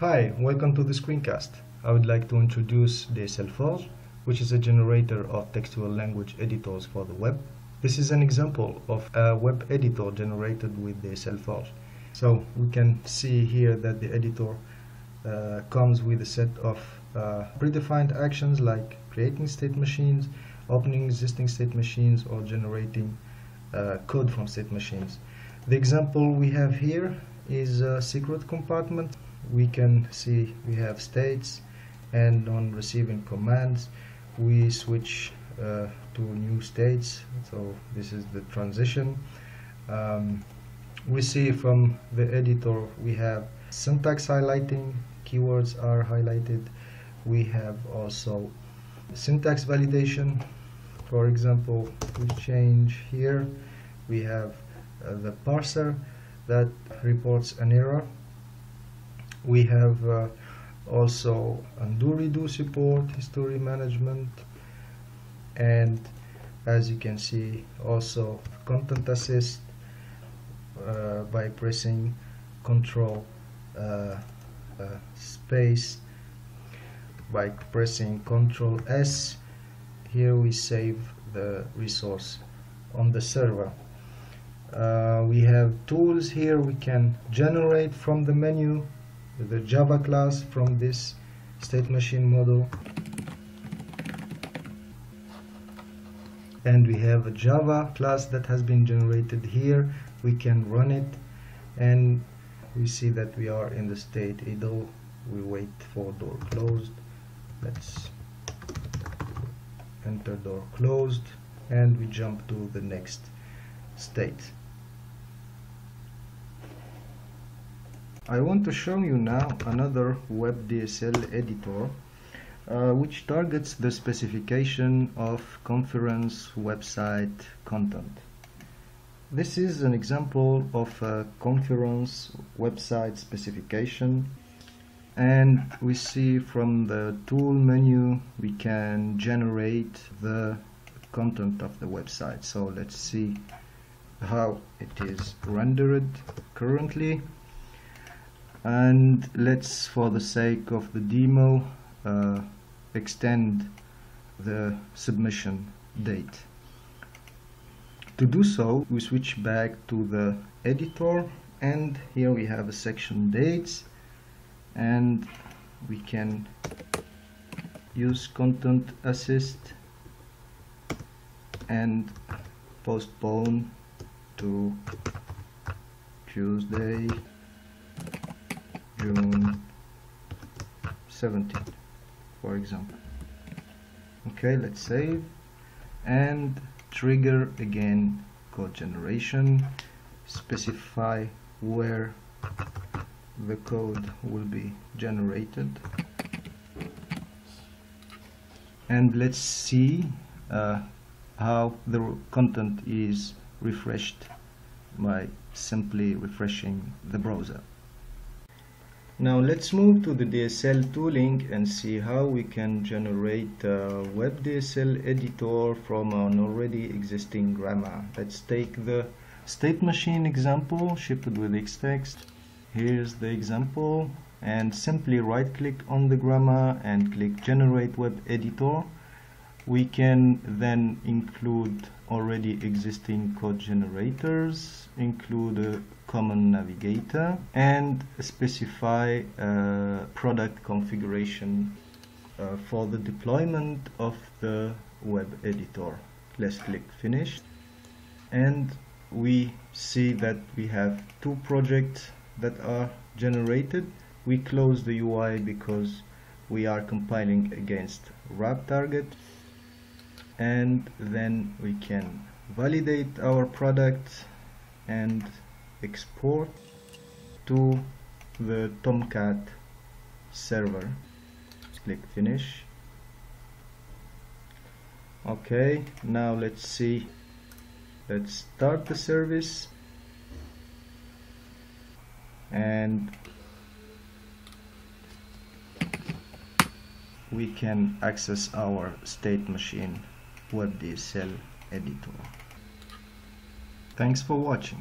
Hi, welcome to the screencast. I would like to introduce DSL Forge, which is a generator of textual language editors for the web. This is an example of a web editor generated with DSL Forge. So we can see here that the editor uh, comes with a set of uh, predefined actions like creating state machines, opening existing state machines, or generating uh, code from state machines. The example we have here is a secret compartment we can see we have states and on receiving commands. We switch uh, to new states so this is the transition. Um, we see from the editor we have syntax highlighting keywords are highlighted. We have also syntax validation. For example we change here. We have uh, the parser that reports an error we have uh, also undo redo support history management and as you can see also content assist uh, by pressing control uh, uh space by pressing control S. Here we save the resource on the server. Uh, we have tools here we can generate from the menu the Java class from this state machine model. And we have a Java class that has been generated here. We can run it. And we see that we are in the state idle we wait for door closed. Let's enter door closed. And we jump to the next state I want to show you now another WebDSL editor uh, which targets the specification of conference website content. This is an example of a conference website specification and we see from the tool menu we can generate the content of the website so let's see how it is rendered currently and let's for the sake of the demo uh, extend the submission date. To do so we switch back to the editor and here we have a section dates and we can use content assist and postpone to Tuesday June 17 for example. Okay let's save. And trigger again code generation. Specify where the code will be generated. And let's see uh, how the content is refreshed by simply refreshing the browser now let's move to the DSL tooling and see how we can generate a web DSL editor from an already existing grammar. Let's take the state machine example shipped with Xtext. Here's the example and simply right click on the grammar and click generate web editor. We can then include already existing code generators, include a common navigator and specify a product configuration uh, for the deployment of the web editor. Let's click finish and we see that we have two projects that are generated. We close the UI because we are compiling against RAP target and then we can validate our product and export to the Tomcat server. Click finish. Okay now let's see. Let's start the service. And we can access our state machine WebDSL editor. Thanks for watching.